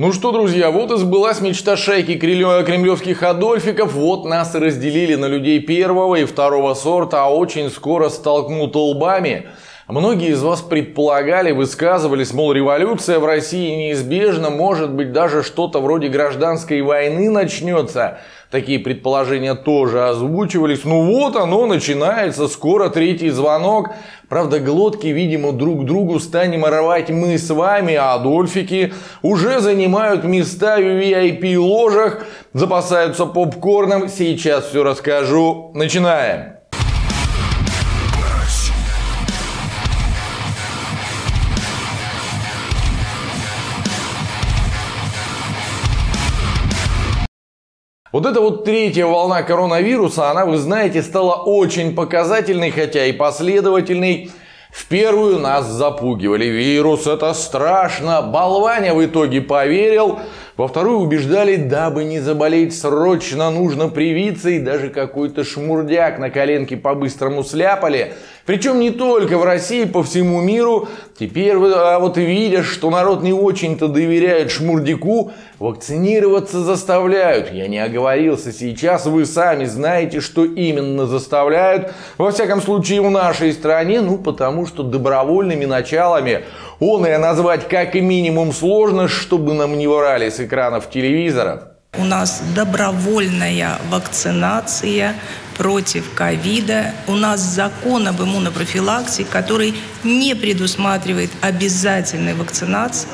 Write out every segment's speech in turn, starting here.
Ну что, друзья, вот и сбылась мечта шайки кремлевских адольфиков. Вот нас и разделили на людей первого и второго сорта, а очень скоро столкнут лбами. Многие из вас предполагали, высказывались, мол, революция в России неизбежна, может быть, даже что-то вроде гражданской войны начнется. Такие предположения тоже озвучивались. Ну вот оно начинается, скоро третий звонок. Правда, глотки, видимо, друг другу станем рвать мы с вами, а Адольфики уже занимают места в VIP-ложах, запасаются попкорном. Сейчас все расскажу. Начинаем. Вот эта вот третья волна коронавируса, она, вы знаете, стала очень показательной, хотя и последовательной. В первую нас запугивали. Вирус это страшно. Болваня в итоге поверил. Во вторую убеждали, дабы не заболеть, срочно нужно привиться. И даже какой-то шмурдяк на коленке по-быстрому сляпали. Причем не только в России, по всему миру. Теперь а вот видя, что народ не очень-то доверяет шмурдяку, вакцинироваться заставляют. Я не оговорился сейчас, вы сами знаете, что именно заставляют. Во всяком случае, в нашей стране, ну потому что добровольными началами он и назвать как минимум сложно, чтобы нам не врали с экранов телевизоров. У нас добровольная вакцинация против ковида. У нас закон об иммунопрофилактике, который не предусматривает обязательной вакцинации.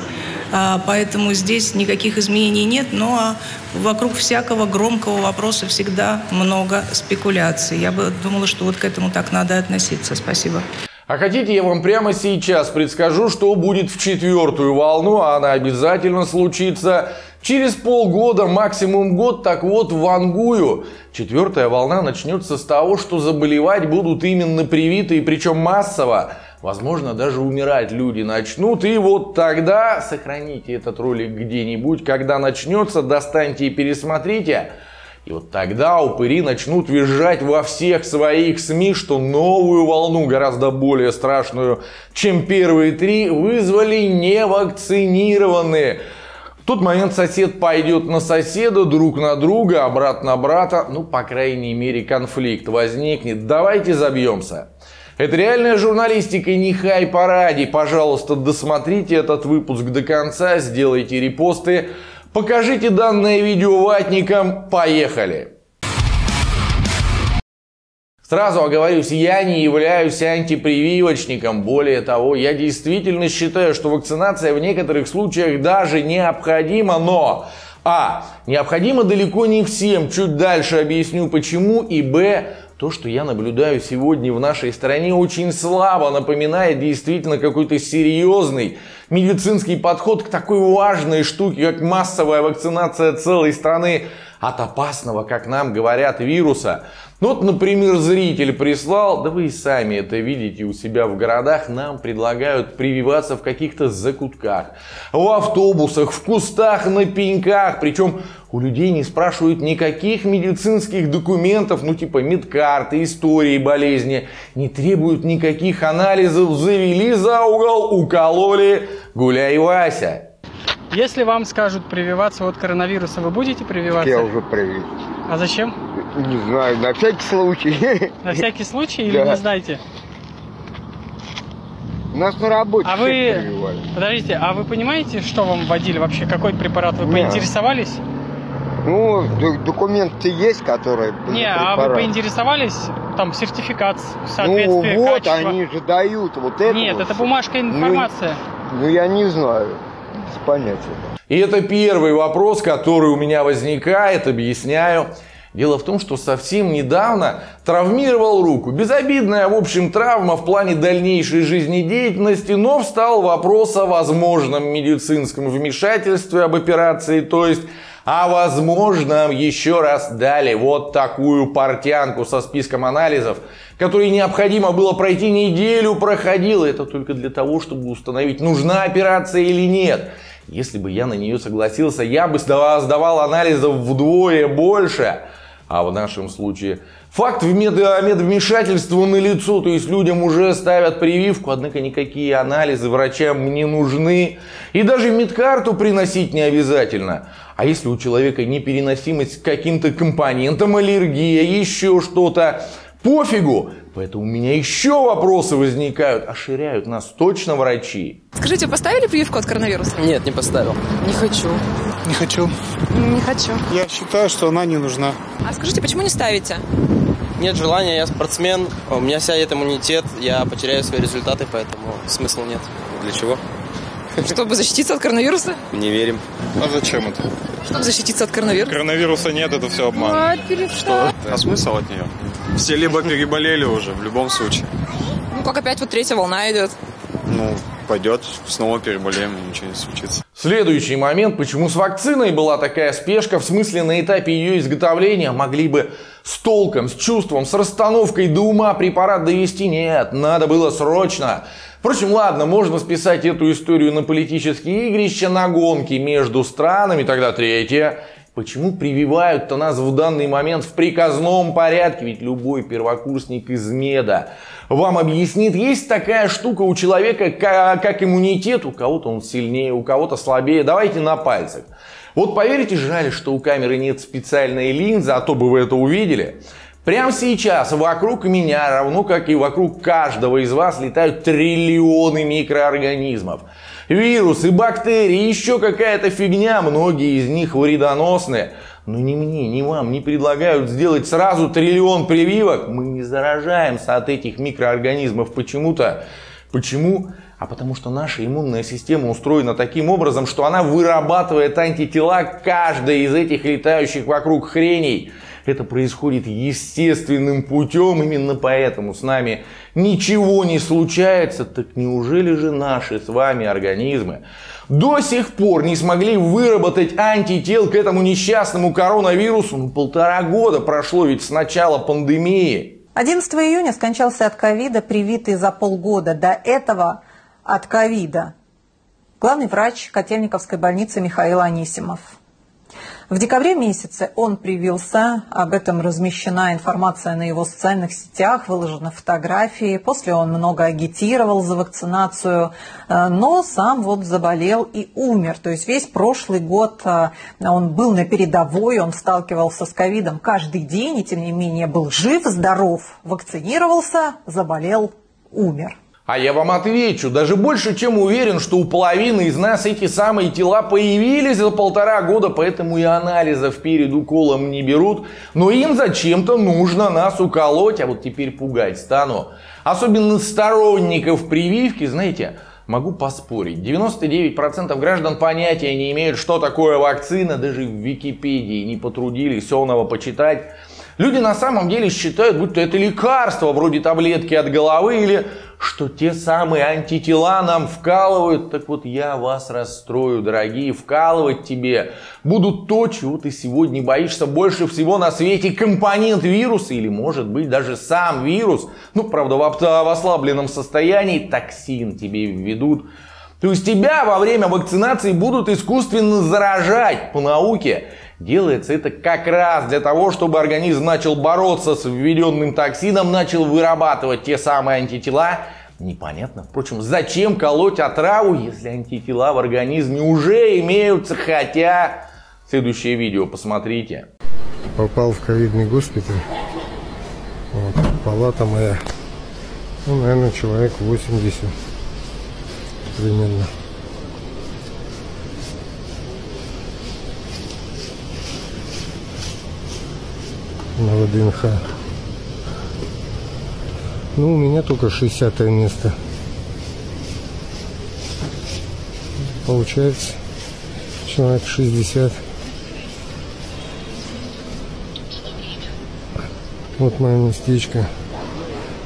А, поэтому здесь никаких изменений нет, но вокруг всякого громкого вопроса всегда много спекуляций. Я бы думала, что вот к этому так надо относиться. Спасибо. А хотите, я вам прямо сейчас предскажу, что будет в четвертую волну, а она обязательно случится через полгода, максимум год. Так вот, вангую. Четвертая волна начнется с того, что заболевать будут именно привитые, причем массово. Возможно, даже умирать люди начнут. И вот тогда сохраните этот ролик где-нибудь. Когда начнется, достаньте и пересмотрите. И вот тогда упыри начнут визжать во всех своих СМИ, что новую волну, гораздо более страшную, чем первые три, вызвали невакцинированные. В тот момент сосед пойдет на соседа, друг на друга, брат на брата. Ну, по крайней мере, конфликт возникнет. Давайте забьемся. Это реальная журналистика не хай-паради. Пожалуйста, досмотрите этот выпуск до конца, сделайте репосты. Покажите данное видео ватникам. Поехали! Сразу оговорюсь, я не являюсь антипрививочником. Более того, я действительно считаю, что вакцинация в некоторых случаях даже необходима, но а. Необходимо далеко не всем. Чуть дальше объясню почему. И Б. То, что я наблюдаю сегодня в нашей стране, очень слабо напоминает действительно какой-то серьезный медицинский подход к такой важной штуке, как массовая вакцинация целой страны от опасного, как нам говорят, вируса. Ну вот, например, зритель прислал, да вы и сами это видите у себя в городах, нам предлагают прививаться в каких-то закутках, в автобусах, в кустах, на пеньках. Причем у людей не спрашивают никаких медицинских документов, ну типа медкарты, истории болезни, не требуют никаких анализов, завели за угол, укололи, гуляй, Вася. Если вам скажут прививаться от коронавируса, вы будете прививаться? Я уже привит. А зачем? Не знаю, на всякий случай. На всякий случай или не знаете? У нас на работе А вы, подождите, а вы понимаете, что вам вводили вообще? Какой препарат? Вы Нет. поинтересовались? Ну, документы есть, которые... Не, а вы поинтересовались? Там сертификат соответствия, Ну вот, качества. они же дают вот это. Нет, это бумажка информация. Ну, ну я не знаю, понятия. И это первый вопрос, который у меня возникает, объясняю. Дело в том, что совсем недавно травмировал руку. Безобидная, в общем, травма в плане дальнейшей жизнедеятельности, но встал вопрос о возможном медицинском вмешательстве об операции, то есть а возможно еще раз дали вот такую портянку со списком анализов, которые необходимо было пройти неделю, проходило. Это только для того, чтобы установить, нужна операция или нет. Если бы я на нее согласился, я бы сдавал анализов вдвое больше. А в нашем случае факт медвмешательства на лицо, то есть людям уже ставят прививку, однако никакие анализы врачам не нужны. И даже медкарту приносить не обязательно. А если у человека непереносимость к каким-то компонентам, аллергия, еще что-то, пофигу. Поэтому у меня еще вопросы возникают. Оширяют нас точно врачи. Скажите, поставили прививку от коронавируса? Нет, не поставил. Не хочу. Не хочу. Не хочу. Я считаю, что она не нужна. А скажите, почему не ставите? Нет желания, я спортсмен, у меня сядет иммунитет, я потеряю свои результаты, поэтому смысла нет. Для чего? Чтобы защититься от коронавируса? Не верим. А зачем это? Чтобы защититься от коронавируса? Коронавируса нет, это все обман. А, перестань. А смысл от нее? Все либо переболели уже, в любом случае. Ну, как опять вот третья волна идет. Ну, пойдет, снова переболеем, ничего не случится. Следующий момент, почему с вакциной была такая спешка, в смысле на этапе ее изготовления могли бы с толком, с чувством, с расстановкой до ума препарат довести. Нет, надо было срочно. Впрочем, ладно, можно списать эту историю на политические игрища, на гонки между странами. Тогда третье. Почему прививают-то нас в данный момент в приказном порядке? Ведь любой первокурсник из меда вам объяснит, есть такая штука у человека, как иммунитет. У кого-то он сильнее, у кого-то слабее. Давайте на пальцах. Вот поверите, жаль, что у камеры нет специальной линзы, а то бы вы это увидели. Прямо сейчас вокруг меня, равно как и вокруг каждого из вас, летают триллионы микроорганизмов. Вирусы, бактерии, еще какая-то фигня, многие из них вредоносные. Но ни мне, ни вам не предлагают сделать сразу триллион прививок. Мы не заражаемся от этих микроорганизмов почему-то. Почему? А потому что наша иммунная система устроена таким образом, что она вырабатывает антитела каждой из этих летающих вокруг хреней это происходит естественным путем, именно поэтому с нами ничего не случается, так неужели же наши с вами организмы до сих пор не смогли выработать антител к этому несчастному коронавирусу? Ну, полтора года прошло ведь с начала пандемии. 11 июня скончался от ковида, привитый за полгода до этого от ковида. Главный врач Котельниковской больницы Михаил Анисимов. В декабре месяце он привился, об этом размещена информация на его социальных сетях, выложены фотографии. После он много агитировал за вакцинацию, э, но сам вот заболел и умер. То есть весь прошлый год э, он был на передовой, он сталкивался с ковидом каждый день и тем не менее был жив, здоров, вакцинировался, заболел, умер. А я вам отвечу, даже больше чем уверен, что у половины из нас эти самые тела появились за полтора года, поэтому и анализов перед уколом не берут. Но им зачем-то нужно нас уколоть, а вот теперь пугать стану. Особенно сторонников прививки, знаете, могу поспорить. 99% граждан понятия не имеют, что такое вакцина, даже в Википедии не потрудились сонного почитать. Люди на самом деле считают, будто это лекарство, вроде таблетки от головы или что те самые антитела нам вкалывают. Так вот я вас расстрою, дорогие. Вкалывать тебе будут то, чего ты сегодня боишься больше всего на свете. Компонент вируса или может быть даже сам вирус. Ну, правда, в ослабленном состоянии токсин тебе введут. То есть тебя во время вакцинации будут искусственно заражать по науке. Делается это как раз для того, чтобы организм начал бороться с введенным токсином, начал вырабатывать те самые антитела. Непонятно, впрочем, зачем колоть отраву, если антитела в организме уже имеются, хотя... Следующее видео посмотрите. Попал в ковидный госпиталь. Вот, палата моя. Ну, наверное, человек 80 примерно. На ВДНХ. Ну, у меня только 60 место. Получается, человек 60. Вот мое местечко.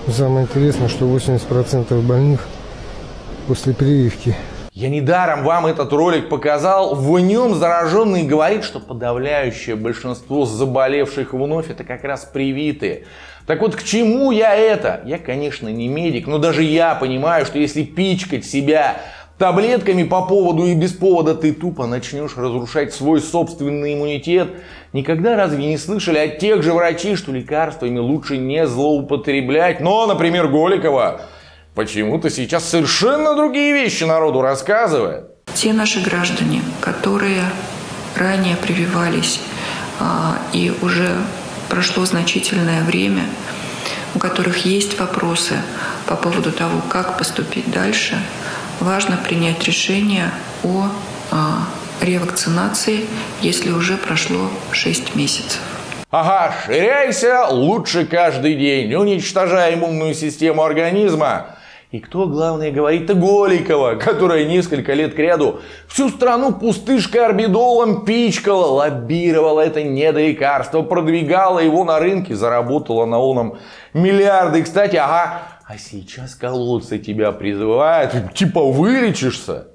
Самое интересное, что 80% больных после прививки я недаром вам этот ролик показал. В нем зараженный говорит, что подавляющее большинство заболевших вновь это как раз привитые. Так вот, к чему я это? Я, конечно, не медик, но даже я понимаю, что если пичкать себя таблетками по поводу и без повода ты тупо начнешь разрушать свой собственный иммунитет. Никогда разве не слышали от тех же врачей, что лекарствами лучше не злоупотреблять? Но, например, Голикова почему-то сейчас совершенно другие вещи народу рассказывает. Те наши граждане, которые ранее прививались а, и уже прошло значительное время, у которых есть вопросы по поводу того, как поступить дальше, важно принять решение о а, ревакцинации, если уже прошло 6 месяцев. Ага, ширяйся лучше каждый день, уничтожая иммунную систему организма. И кто, главное, говорит-то Голикова, которая несколько лет к ряду всю страну пустышкой орбидолом пичкала, лоббировала это недолекарство, продвигала его на рынке, заработала на оном миллиарды. Кстати, ага, а сейчас колодцы тебя призывают, типа вылечишься.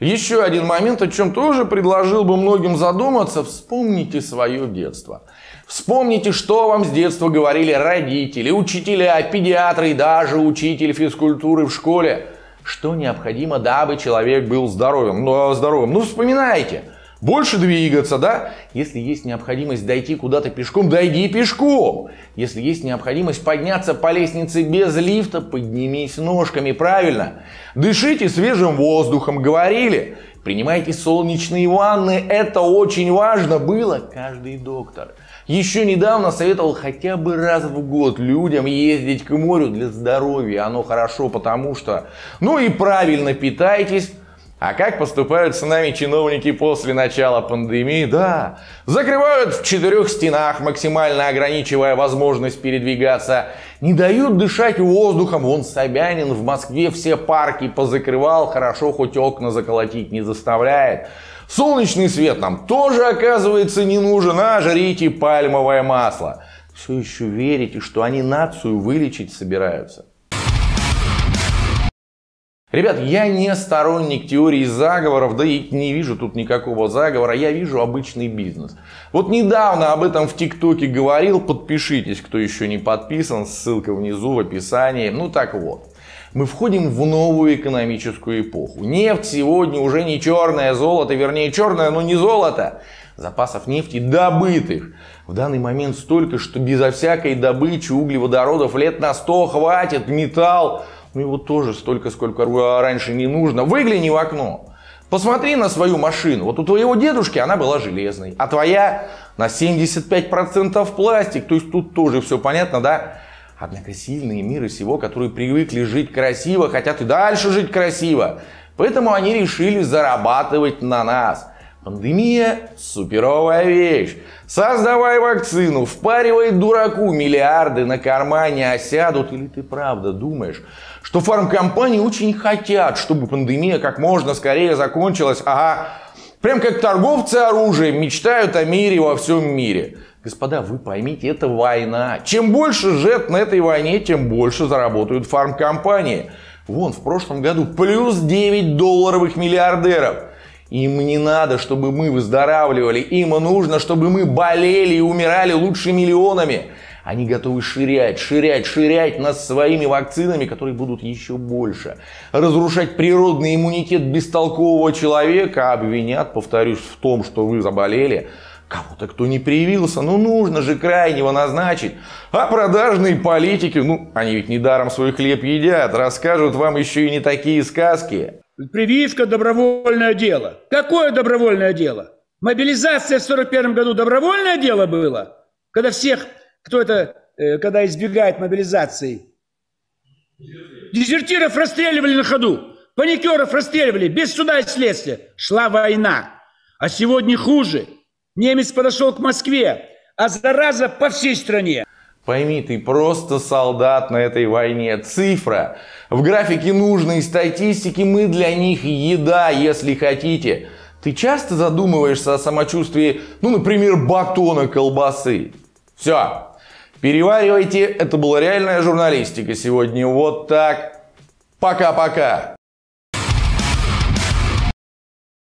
Еще один момент, о чем тоже предложил бы многим задуматься. Вспомните свое детство. Вспомните, что вам с детства говорили родители, учителя, педиатры и даже учитель физкультуры в школе. Что необходимо, дабы человек был здоровым. Ну, а здоровым. Ну, вспоминайте. Больше двигаться, да? Если есть необходимость дойти куда-то пешком, дойди пешком. Если есть необходимость подняться по лестнице без лифта, поднимись ножками, правильно. Дышите свежим воздухом, говорили. Принимайте солнечные ванны, это очень важно было, каждый доктор. Еще недавно советовал хотя бы раз в год людям ездить к морю для здоровья. Оно хорошо, потому что, ну и правильно питайтесь. А как поступают с нами чиновники после начала пандемии? Да, закрывают в четырех стенах, максимально ограничивая возможность передвигаться. Не дают дышать воздухом. Вон Собянин в Москве все парки позакрывал, хорошо хоть окна заколотить не заставляет. Солнечный свет нам тоже, оказывается, не нужен, а жрите пальмовое масло. Все еще верите, что они нацию вылечить собираются? Ребят, я не сторонник теории заговоров, да и не вижу тут никакого заговора, я вижу обычный бизнес. Вот недавно об этом в ТикТоке говорил, подпишитесь, кто еще не подписан, ссылка внизу в описании. Ну так вот, мы входим в новую экономическую эпоху. Нефть сегодня уже не черное золото, вернее черное, но не золото. Запасов нефти добытых в данный момент столько, что безо всякой добычи углеводородов лет на 100 хватит. Металл, ну его тоже столько, сколько раньше не нужно. Выгляни в окно. Посмотри на свою машину. Вот у твоего дедушки она была железной, а твоя на 75% пластик. То есть тут тоже все понятно, да? Однако сильные мира сего, которые привыкли жить красиво, хотят и дальше жить красиво. Поэтому они решили зарабатывать на нас. Пандемия – суперовая вещь. Создавай вакцину, впаривай дураку миллиарды на кармане осядут. Или ты правда думаешь, что фармкомпании очень хотят, чтобы пандемия как можно скорее закончилась? Ага, прям как торговцы оружием мечтают о мире во всем мире. Господа, вы поймите, это война. Чем больше жертв на этой войне, тем больше заработают фармкомпании. Вон, в прошлом году плюс 9 долларовых миллиардеров. Им не надо, чтобы мы выздоравливали. Им нужно, чтобы мы болели и умирали лучше миллионами. Они готовы ширять, ширять, ширять нас своими вакцинами, которые будут еще больше. Разрушать природный иммунитет бестолкового человека, обвинят, повторюсь, в том, что вы заболели – Кого-то, кто не привился, ну нужно же крайнего назначить. А продажные политики, ну они ведь недаром свой хлеб едят, расскажут вам еще и не такие сказки. Прививка – добровольное дело. Какое добровольное дело? Мобилизация в 41 году добровольное дело было? Когда всех, кто это, э, когда избегает мобилизации. Дезертиров расстреливали на ходу, паникеров расстреливали без суда и следствия. Шла война. А сегодня хуже – Немец подошел к Москве, а зараза по всей стране. Пойми, ты просто солдат на этой войне. Цифра. В графике нужной статистики мы для них еда, если хотите. Ты часто задумываешься о самочувствии, ну, например, батона колбасы? Все. Переваривайте. Это была реальная журналистика сегодня. Вот так. Пока-пока.